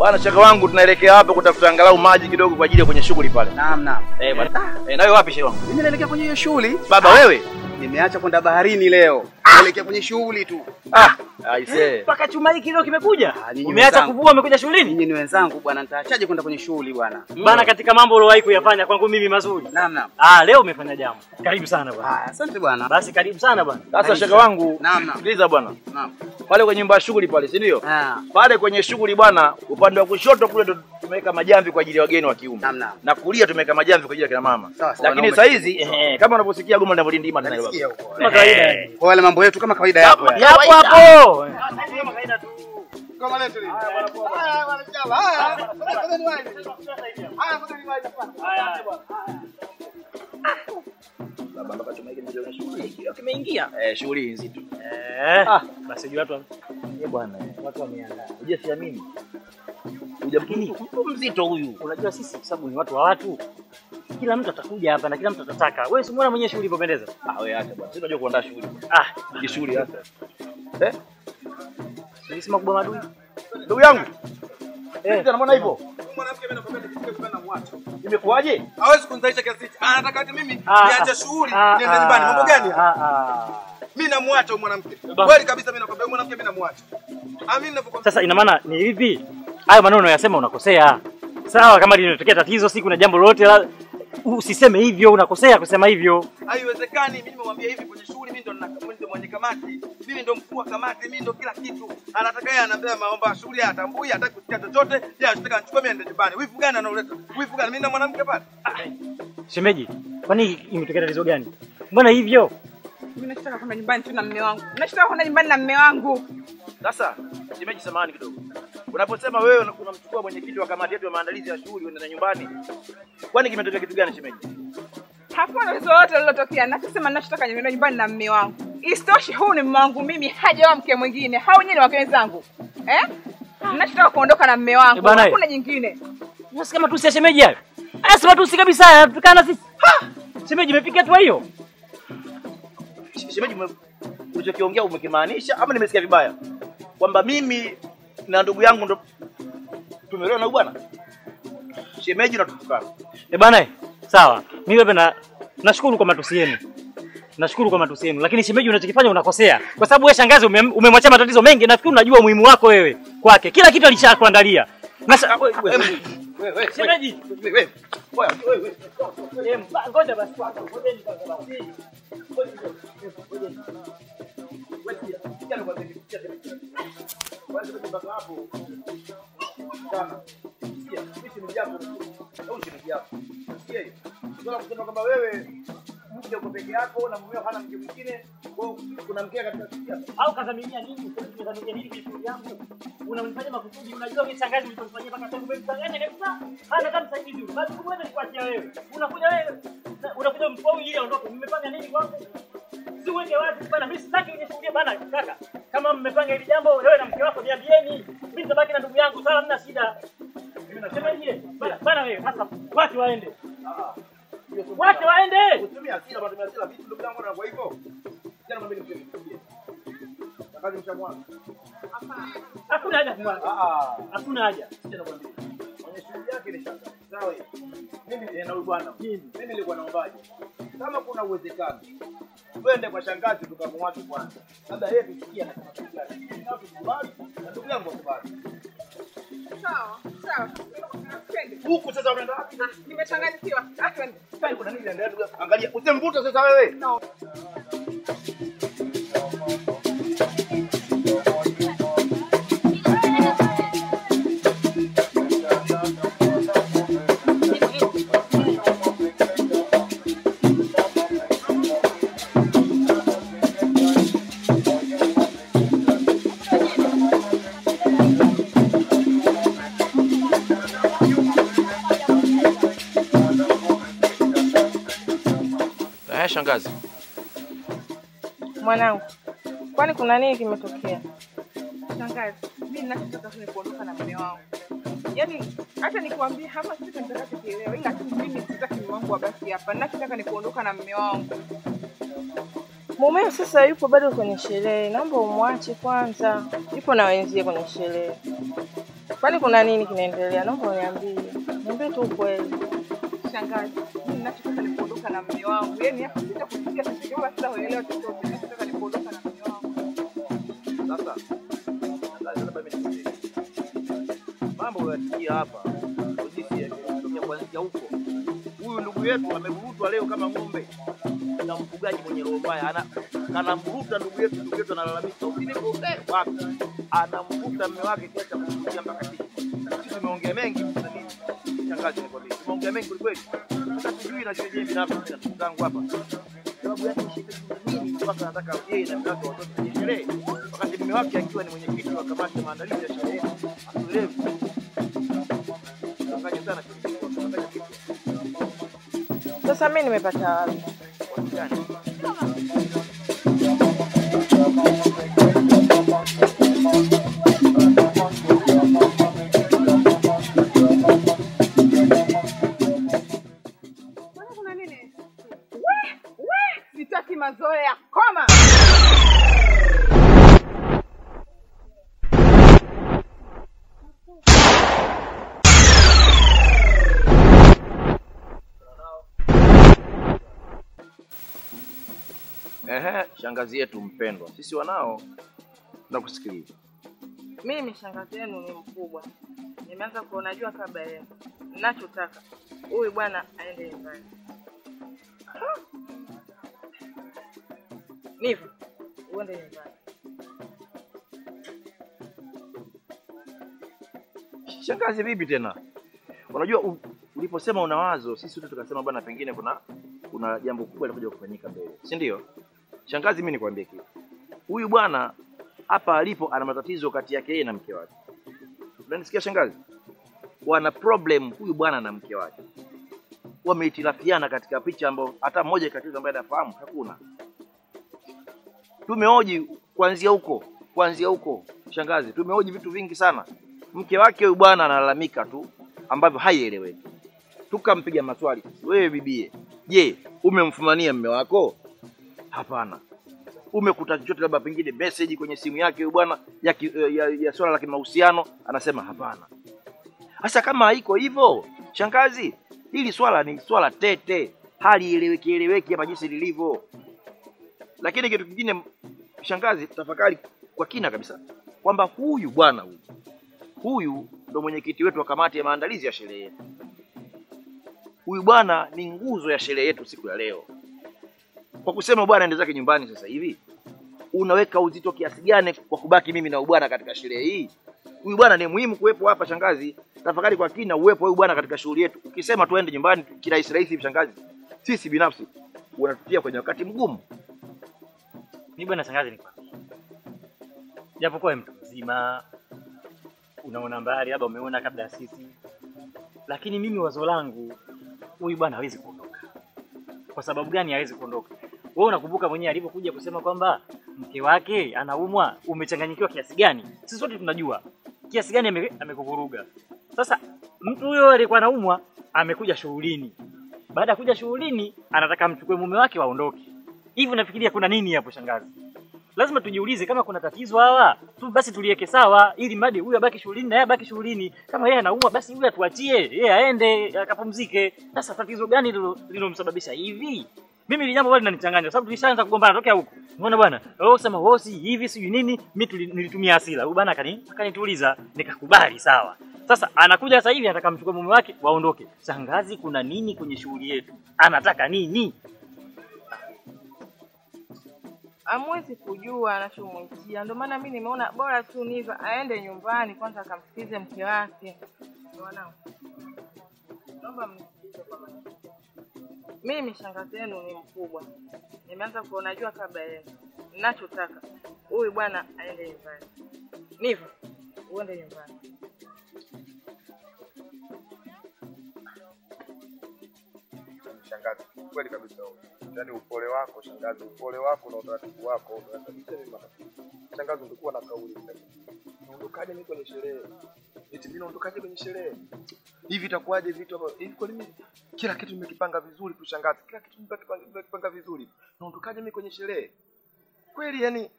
Bwana shaka wangu tunaelekea hapa kutafuta angalau maji kidogo kwa ajili ya kwenye shughuli pale. Naam, naam. Eh, bwana. Eh, nawe wapi shaka wangu? Mimi naelekea kwenye hiyo shughuli. Baba wewe? Nimeacha kwenda baharini leo. Naelekea kwenye shughuli tu. Ah, aisee. Mpaka chuma hiki leo kimekuja. Ah, Umeacha kuvua umekuja shughulini? Ninyi ni wenzangu bwana, nitaachaje kwenda kwenye shughuli bwana? Bana, katika mambo uliowahi kuyafanya kwangu mimi mazuri. Naam, naam. Ah, leo umefanya jambo. Karibu sana bwana. Ah, asante bwana. Basi karibu sana bwana. Sasa shaka wangu, Naam, naam. sikiliza bwana. Naam. Pale kwenye nyumba ya shughuli pale, si ndio? Ah, Pale kwenye shughuli bwana, upande wa kushoto kule ndo tumeweka majamvi kwa ajili ya wageni wa kiume. Naam, naam. Na kulia tumeweka majamvi kwa ajili ya kina mama. Lakini sasa saa hizi eh, kama unavyosikia goma linavyolindima tena huko. Kama kawaida. Kwa wale mambo yetu kama kawaida yapo. Kama- ya. Hapo hapo. Kama letu lile. Haya, bwana chama. Haya. Ngoja niwahi. Haya, ngoja niwahi. Baba, mpaka tumeweka ndio na shughuli. Kimeingia. Eh, shughuli nzito. Eh. Ah. Basi watu Eh, bwana. Watu wameandaa. Unajua siamini. Mtu mzito huyu. unajua sisi kwa sababu ni watu wa watu. Kila mtu atakuja hapa na kila mtu atataka. Wewe si umeona mwenyewe shughuli ilivyopendeza? Ah, wewe acha bwana. Sisi tunajua kuandaa shughuli. Ah, Ni shughuli hasa. Eh? nilisema kubwa madui. Ndugu yangu. Eh. Unaona hivyo? Mwanamke mimi nakwambia nikifika kwa na mwacha. Imekuwaje? Hawezi kunzaisha kiasi hichi. Anataka ati mimi Ah, niache ah. shughuli Ah, niende nyumbani. Mambo gani? Ah, ah. Mimi namwacha huyu mwanamke. Kweli kabisa mimi nakwambia huyu mwanamke mimi namwacha. Ah, mimi ninavyokwambia Sasa ina maana ni hivi, hayo maneno unayasema unakosea. Sawa, kama linatokea tatizo siku na jambo lolote, la- usiseme hivyo, unakosea kusema hivyo. haiwezekani. Mimi nimemwambia hivi kwenye shughuli, mimi ndo nina- ndo mwenye kamati, mimi ndo mkuu wa kamati, mimi ndo kila kitu. Anataka yeye anaambia maomba ya shughuli, hatambui, hataki kusikia chochote. Yeye anataka nichukue mimi niende nyumbani. Wivu gani anauleta? Wivu gani? Mimi na mwanamke pale. Shemeji, kwani imetokea tatizo gani? Mbona hivyo? Mimi nashtaka kwenda nyumbani tu na mume wangu. Nashtaka kwenda nyumbani na mume wangu. Sasa, shemeji samahani kidogo. Unaposema wewe unamchukua mwenyekiti wa kamati yetu ya maandalizi ya shughuli uende na nyumbani. Kwani kimetokea kitu gani shemeji? Hakuna tatizo lolote lililotokea. Nachosema nachotaka ni kwenda nyumbani na mume wangu. Isitoshe, huu ni mume wangu mimi, hajaoa mke mwingine. Hao nyinyi ni wake wenzangu. Eh? Nachotaka kuondoka na mume Eh, wangu. Hakuna nyingine. Unasikia matusi ya shemeji hayo? anasema tusi kabisa, anatukana sisi. Ha! Shemeji imefikia hatua hiyo? Shemeji, ulichokiongea umekimaanisha ama nimesikia vibaya? Kwamba mimi na ndugu yangu ndo tumelewa na bwana? Shemeji unatutukana. Eh bana, sawa. Mimi hapa na nashukuru kwa matusi yenu. Nashukuru kwa matusi yenu, lakini shemeji, unachokifanya unakosea, kwa sababu wewe shangazi umem- umemwachia matatizo mengi. Nafikiri unajua umuhimu wako wewe kwake, kila kitu alishakuandalia. Na Wewe, wewe, wewe, wewe, wewe, wewe. basi basi. kwamba wewe mke uko peke yako na mumeo hana mke mwingine, kwa kuna mke katika au kadhaminia nini? Kadhaminia nini kwenye shughuli yangu? Unamfanyia makusudi, unajua mimi shangazi nilichofanyia mpaka sasa umemdanganya kabisa. Hana kama msaidizi. Basi kumweza nikuachia wewe. Unakuja wewe. Unakuja mchukua ili aondoke. Mmepanga nini kwangu? Si uende wapi bana? Mimi sitaki unishuhudie bana kaka. Kama mmepanga hili jambo wewe na mke wako niambieni. Mimi nitabaki na ndugu yangu, sawa, hamna shida. Sema hivi, bana bana wewe sasa watu waende. Watu waende. Usitumie hasira, unatumia hasira vitu ndugu yangu na kwa hivyo. Tena mwambie nimpigie. Na kazi mshamwana. Hakuna haja kumwaga. Ah, Hakuna haja. Sija nakwambia. kwenye shughuli yake ni shaka. Sawa. Mimi na bwana. Mimi nilikuwa naombaje? Kama kuna uwezekano twende kwa shangazi tukamwache kwanza. Labda yeye tusikie na kama kitu gani. Na tukubali na ndugu yangu akubali. Sawa, sawa. Huku sasa unaenda wapi? Nimechanganyikiwa. Ah, twende. Sasa kuna nini inaendelea? Angalia, usimvute sasa wewe. Eh, Mwanangu, kwani kuna nini kimetokea? Shangazi, mimi ninachotaka ni kuondoka na mume wangu. Yaani hata nikwambie hapa sitaki nitaka kukielewa, ila tu mimi sitaki mume wangu abaki hapa. Ninachotaka ni kuondoka na mume wangu. Mumeo sasa yupo bado kwenye sherehe, naomba umwache kwanza, yupo na wenzie kwenye sherehe. Kwani kuna nini kinaendelea? Naomba uniambie. Niambie tu ukweli. Shangazi, mimi ninachotaka ni kuondoka na mume wangu. Yaani hapa mambo. Huyu ndugu yetu amevurutwa leo kama ng'ombe na mfugaji mwenye roho mbaya, ana kanamvuruta ndugu yetu. Ndugu yetu analalamika, wapi? Anamvuta mume wake kiasi kumfikia mpaka chini. Tumeongea mengi shangazi, nikwambie, tumeongea mengi kwelikweli. Sasa sijui na sherehe binafsi na ndugu zangu hapa sababu yake sherehe nini mpaka anataka yeye na mke wake watoke sherehe, wakati mume wake akiwa ni mwenyekiti wa kamati ya maandalizi ya sherehe. Hatuelewi. Tunafanya sana Sasa mimi nimepata wapi? Ehe, shangazi yetu mpendwa, sisi wanao nakusikiliza. Mimi shangazi yenu ni mkubwa. Nimeanza kuona jua kabla yenu. Ninachotaka huyu bwana aende nyumbani. Nivu, uende nyumbani. Shangazi vipi tena? Unajua uliposema unawazo, sisi wote tukasema bwana, pengine kuna kuna jambo kubwa linakuja kufanyika mbele, si ndio? Shangazi, mimi nikwambie kitu, huyu bwana hapa alipo ana matatizo kati yake yeye na mke wake. Unanisikia shangazi? Wana problem huyu bwana na mke wake, wamehitilafiana katika picha ambayo hata mmoja kati yao ambaye anafahamu hakuna. Tumeoji kuanzia huko, kuanzia huko shangazi, tumeoji vitu vingi sana. Mke wake huyu bwana analalamika tu ambavyo haieleweki. Tukampiga maswali, wewe bibie, je, umemfumania mme wako? Hapana. Umekuta chochote labda pengine message kwenye simu yake huyu bwana ya, ya, ya swala la kimahusiano? Anasema hapana. Sasa kama haiko hivyo, shangazi, hili swala ni swala tete, hali eleweki eleweki hapa jinsi lilivyo. Lakini kitu kingine, shangazi, tafakari kwa kina kabisa kwamba huyu bwana huyu huyu ndo mwenyekiti wetu wa kamati ya maandalizi ya sherehe yetu. Huyu bwana ni nguzo ya sherehe yetu siku ya leo. Kwa kusema bwana ende zake nyumbani sasa hivi, unaweka uzito kiasi gani kwa kubaki mimi na ubwana katika sherehe hii? Huyu bwana ni muhimu kuwepo hapa shangazi. Tafakari kwa kina uwepo huyu bwana katika shughuli yetu. Ukisema tuende nyumbani kirahisi rahisi hivi shangazi, sisi binafsi unatutia kwenye wakati mgumu. Mimi bwana shangazi nikwambie. Japokuwa mtu mzima unaona mbali, labda umeona kabla ya sisi, lakini mimi wazo langu huyu bwana hawezi kuondoka. Kwa sababu gani hawezi kuondoka? Wewe unakumbuka mwenyewe alivyokuja kusema kwamba mke wake anaumwa, umechanganyikiwa kiasi gani? Sisi wote tunajua kiasi gani ame- amekuvuruga. Sasa mtu huyo alikuwa anaumwa, amekuja shughulini. Baada ya kuja shughulini, anataka amchukue mume wake waondoke. Hivi unafikiria kuna nini hapo shangazi? Lazima tujiulize kama kuna tatizo hawa tu, basi tuliweke sawa, ili mradi huyu abaki shughulini na yeye abaki shughulini. Kama yeye anaumwa, basi huyu atuachie, yeye aende akapumzike. Sasa tatizo gani lilo- lilomsababisha hivi? Mimi ni jambo bado linanichanganya sababu tulishaanza kugombana tokea huko. Unaona bwana? Wewe usema hosi hivi sijui nini, mimi nilitumia hasira. Huyu bwana akani akanituliza, nikakubali sawa. Sasa anakuja sasa hivi anataka mchukue mume wake waondoke. Shangazi, kuna nini kwenye shughuli yetu? Anataka nini? Amwezi kujua anachomwitia, ndio maana mimi nimeona bora tu Niva aende nyumbani kwanza akamsikize mke wake. Unaona? naomba mnisikilize kwa makini. Mimi shangazi yenu ni mkubwa, nimeanza kuona jua kabla yenu. Ninachotaka huyu bwana aende nyumbani. Niva, uende nyumbani. Shangazi, kweli kabisa. Yaani upole wako shangazi, upole wako na utaratibu wako. Shangazi, ungekuwa na kauli naondokaje mimi kwenye sherehe? Eti mimi naondokaje kwenye sherehe? Hivi itakuwaje vitu hivi kwa nini kila kitu nimekipanga vizuri tu shangazi? Kila kitu nimekipanga vizuri. Naondokaje mimi kwenye sherehe? Kweli yani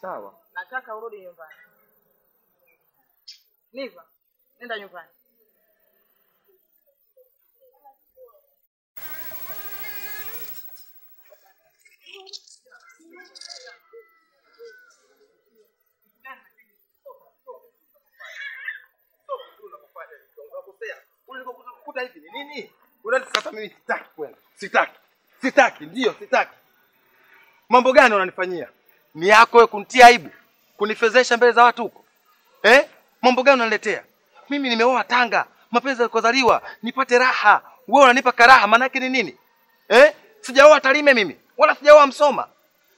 sawa. Nataka urudi nyumbani. Niva, nenda nyumbani. Kuta hivi ni nini? Sasa mimi sitaki kwenda. Sitaki. Sitaki, ndio sitaki. Mambo gani unanifanyia? Ni yako wewe kunitia aibu, kunifezesha mbele za watu huko. Eh? Mambo gani unaniletea? Mimi nimeoa Tanga, mapenzi yalikozaliwa, nipate raha. Wewe unanipa karaha, maana yake ni nini? Eh? Sijaoa Tarime mimi, wala sijaoa Msoma.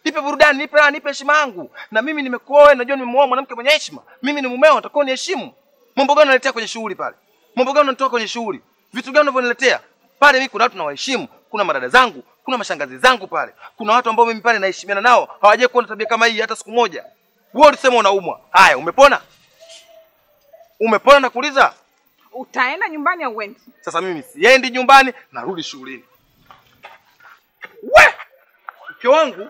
Nipe burudani, nipe raha, nipe heshima yangu. Na mimi nimekuoa, najua nimemuoa mwanamke mwenye heshima. Mimi ni mumeo, natakiwa niheshimu. Mambo gani unaletea kwenye shughuli pale? Mambo gani unatoa kwenye shughuli? Vitu gani unavyoniletea? Pale mimi kuna watu nawaheshimu, kuna madada zangu, kuna mashangazi zangu pale. Kuna watu ambao mimi pale naheshimiana nao, hawajai kuona tabia kama hii hata siku moja. Wewe ulisema unaumwa. Haya, umepona? Umepona nakuuliza? Utaenda nyumbani au uendi? Sasa mimi siendi nyumbani, narudi shughulini. We! Mke wangu,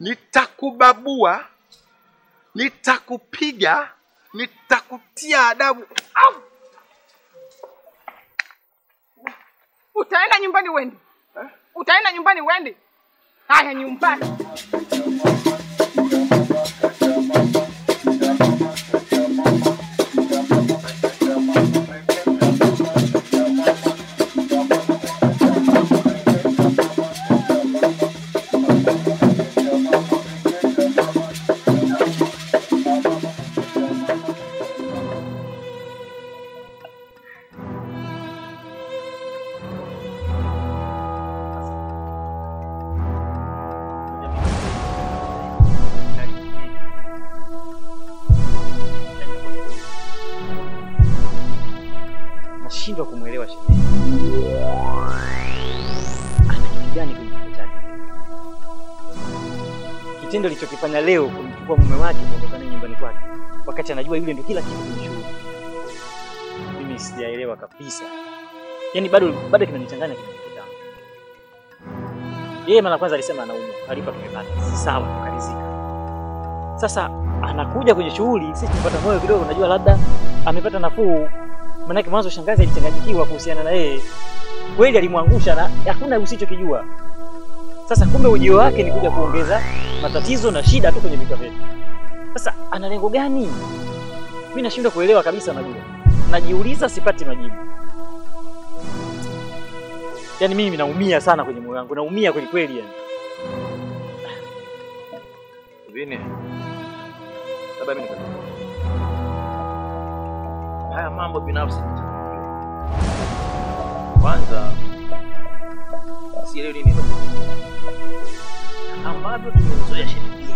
nitakubabua, nitakupiga, nitakutia adabu. Au! Utaenda nyumbani wendi Utaenda nyumbani wendi Haya, nyumbani. Nashindwa kumwelewa shemeji. Ana kitu kwenye kichwa chake? Kitendo alichokifanya leo kumchukua mume wake kuondoka naye nyumbani kwake, wakati anajua yule ndio kila kitu kwenye shughuli. Mimi sijaelewa kabisa, yaani bado bado kinanichanganya kichwa changu. Yeye mara kwanza alisema anaumwa, taarifa tumepata, sawa, tukalizika. Sasa anakuja kwenye shughuli, sisi tumepata moyo kidogo, unajua labda amepata nafuu Manake mwanzo shangazi alichanganyikiwa kuhusiana na yeye, kweli alimwangusha na hakuna usichokijua. Sasa kumbe ujio wake ni kuja kuongeza matatizo na shida tu kwenye vita vyetu. Sasa ana lengo gani? Mimi nashindwa kuelewa kabisa. Najua najiuliza, sipati majibu. Yaani mimi naumia sana kwenye moyo wangu, naumia kweli kweli yani. Vini, labda mimi haya mambo binafsi. Kwanza sielewi nini. Ambavyo tumezoea shemeji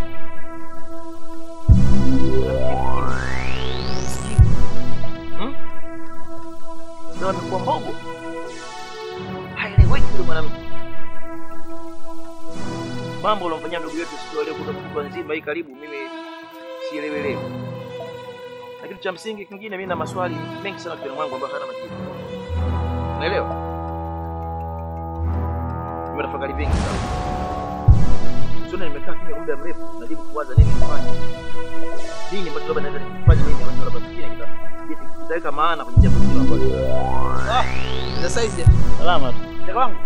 ndo amekuwa mbogo. Haeleweki yule mwanamke. Mambo uliomfanyia ndugu yetu siku leo kutoka nzima hii karibu mimi sielewelewi kitu cha msingi kingine, mimi na maswali mengi sana kichwani mwangu ambayo hana majibu. Unaelewa? Nimetafakari vingi sana. Sio nimekaa kimya muda mrefu, najibu kuwaza nini nifanye. Nini ambacho labda naweza kufanya nini ambacho labda kingine kita kitaweka maana kwenye jambo hilo ambalo. Ah, sasa hivi Salama tu. Ndio wangu.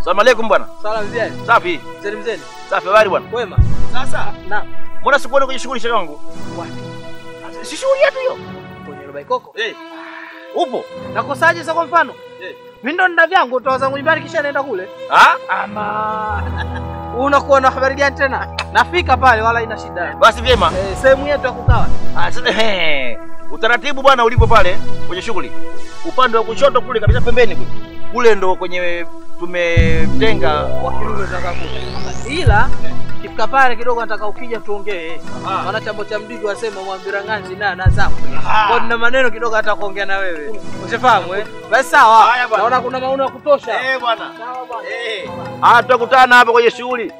Asalamu alaykum bwana. Salamu mzee. Safi. Mzee mzee. Safi habari bwana. Kwema. Sasa, Naam. mbona sikuona kwenye shughuli shaka wangu? wapi? Si shughuli yetu hiyo. Kwenye robai koko. Eh. Upo? Nakosaje sasa kwa mfano? Eh. Mimi ndo nina vyangu toa zangu nyumbani kisha naenda kule. Ah? Ama unakuwa na habari gani tena? Nafika pale wala ina shida. Basi vyema. Eh, sehemu yetu ya kukaa. Ah, sasa, eh. Utaratibu bwana ulipo pale kwenye shughuli, upande wa kushoto kule kabisa pembeni kule, kule ndo kwenye tumetenga wa za utakakuta. Ila kifika pale kidogo nataka ukija tuongee. Maana chambo cha mdigo asema mwambira nganzi na na. Ah. Kwa nina maneno kidogo hata kuongea na wewe. Usifahamu eh? Basi sawa. Naona kuna maono ya kutosha. Eh bwana. Sawa bwana. Eh. Ah, tutakutana hapa kwenye shughuli.